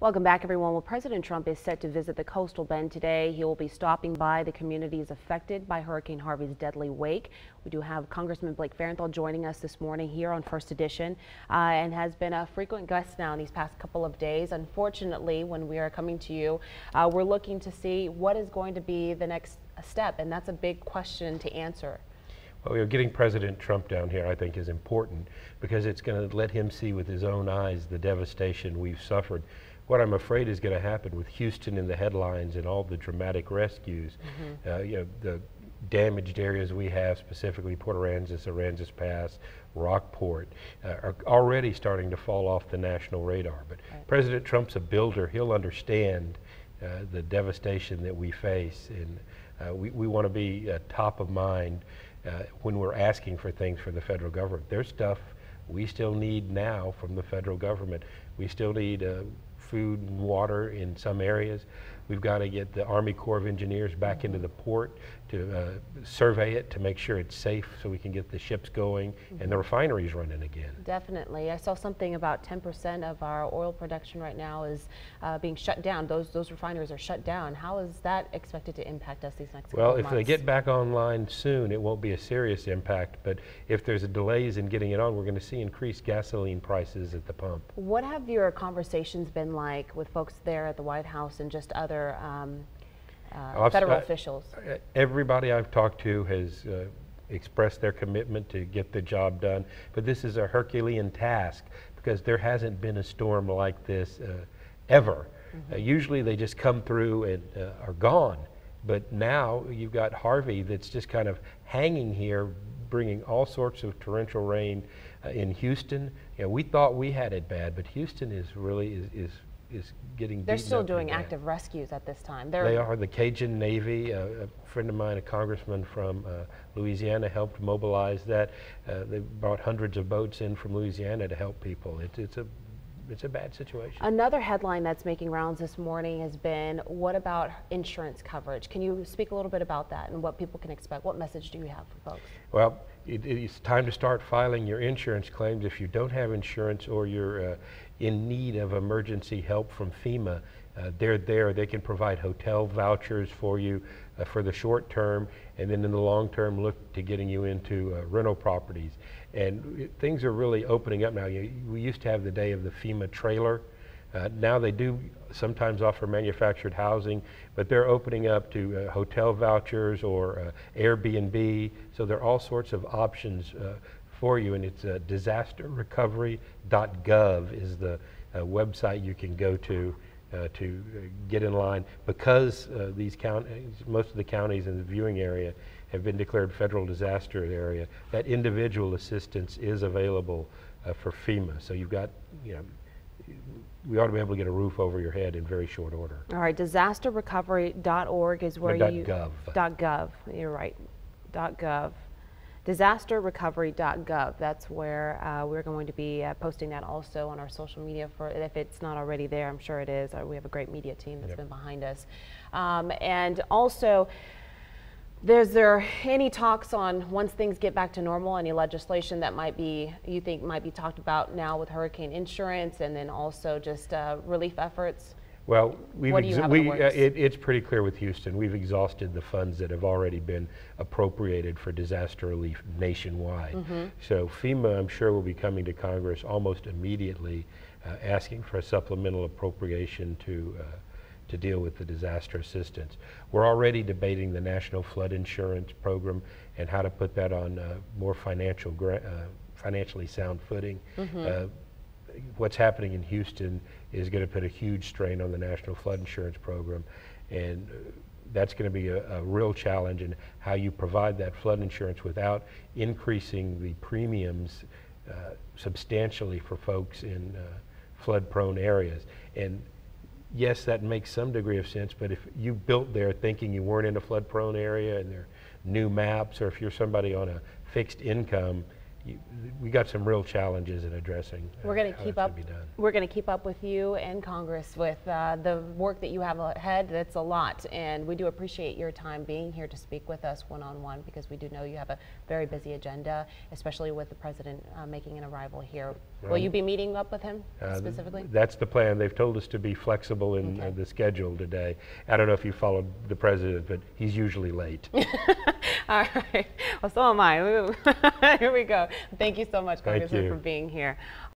Welcome back, everyone. Well, President Trump is set to visit the coastal bend today. He will be stopping by the communities affected by Hurricane Harvey's deadly wake. We do have Congressman Blake Farenthold joining us this morning here on First Edition uh, and has been a frequent guest now in these past couple of days. Unfortunately, when we are coming to you, uh, we're looking to see what is going to be the next step, and that's a big question to answer. Well, you getting President Trump down here, I think, is important because it's going to let him see with his own eyes the devastation we've suffered what I'm afraid is going to happen with Houston in the headlines and all the dramatic rescues, mm -hmm. uh, you know, the damaged areas we have, specifically Port Aransas, Aransas Pass, Rockport, uh, are already starting to fall off the national radar. But right. President Trump's a builder. He'll understand uh, the devastation that we face. And uh, we, we want to be uh, top of mind uh, when we're asking for things for the federal government. There's stuff we still need now from the federal government. We still need food and water in some areas. We've got to get the Army Corps of Engineers back into the port to uh, survey it to make sure it's safe so we can get the ships going mm -hmm. and the refineries running again. Definitely. I saw something about 10% of our oil production right now is uh, being shut down. Those those refineries are shut down. How is that expected to impact us these next Well, if months? they get back online soon, it won't be a serious impact. But if there's a delays in getting it on, we're going to see increased gasoline prices at the pump. What have your conversations been like with folks there at the White House and just other um, uh, federal officials? Everybody I've talked to has uh, expressed their commitment to get the job done, but this is a Herculean task because there hasn't been a storm like this uh, ever. Mm -hmm. usually they just come through and uh, are gone, but now you've got Harvey that's just kind of hanging here, bringing all sorts of torrential rain uh, in Houston. You know, we thought we had it bad, but Houston is really is, is is getting They're still doing active rescues at this time. They're they are. The Cajun Navy, uh, a friend of mine, a congressman from uh, Louisiana, helped mobilize that. Uh, they brought hundreds of boats in from Louisiana to help people. It, it's a it's a bad situation. Another headline that's making rounds this morning has been, what about insurance coverage? Can you speak a little bit about that and what people can expect? What message do you have for folks? Well, it, it's time to start filing your insurance claims. If you don't have insurance or you're uh, in need of emergency help from FEMA, uh, they're there. They can provide hotel vouchers for you uh, for the short term, and then in the long term, look to getting you into uh, rental properties. And things are really opening up now. You, we used to have the day of the FEMA trailer. Uh, now they do sometimes offer manufactured housing, but they're opening up to uh, hotel vouchers or uh, Airbnb. So there are all sorts of options for you, and it's disasterrecovery.gov is the website you can go to uh, to uh, get in line because uh, these counties, most of the counties in the viewing area have been declared federal disaster area. That individual assistance is available uh, for FEMA. So you've got, you know, we ought to be able to get a roof over your head in very short order. All right, disasterrecovery.org is where you. .gov. .gov. You're right. .gov disasterrecovery.gov. That's where uh, we're going to be uh, posting that also on our social media. For if it's not already there, I'm sure it is. Uh, we have a great media team that's yep. been behind us, um, and also. There's there any talks on once things get back to normal, any legislation that might be you think might be talked about now with hurricane insurance, and then also just uh, relief efforts? Well, we've we, uh, it, it's pretty clear with Houston. We've exhausted the funds that have already been appropriated for disaster relief nationwide. Mm -hmm. So FEMA, I'm sure, will be coming to Congress almost immediately, uh, asking for a supplemental appropriation to uh, to deal with the disaster assistance. We're already debating the National Flood Insurance Program and how to put that on uh, more financial, uh, financially sound footing. Mm -hmm what's happening in Houston is going to put a huge strain on the National Flood Insurance Program. And uh, that's going to be a, a, real challenge in how you provide that flood insurance without increasing the premiums uh, substantially for folks in uh, flood prone areas. And yes, that makes some degree of sense, but if you built there thinking you weren't in a flood prone area and there are new maps, or if you're somebody on a fixed income, you, we got some real challenges in addressing. We're going to keep up. We're going to keep up with you and Congress with uh, the work that you have ahead. That's a lot, and we do appreciate your time being here to speak with us one on one because we do know you have a very busy agenda, especially with the president uh, making an arrival here Will you be meeting up with him uh, specifically? That's the plan. They've told us to be flexible in okay. uh, the schedule today. I don't know if you followed the president, but he's usually late. All right. Well, so am I. Here we go. Thank you so much, Congressman, for being here.